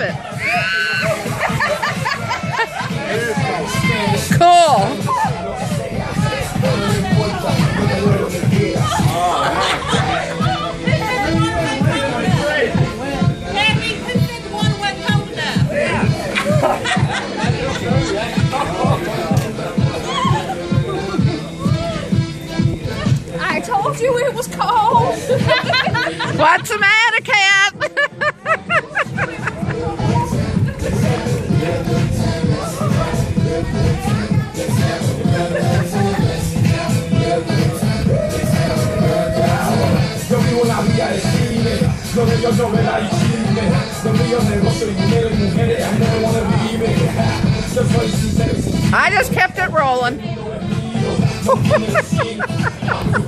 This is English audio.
it. cool. I told you it was cold. What's the matter, Cat? No me la yo negocio dinero y mujeres, I never wanna y I just kept it rolling.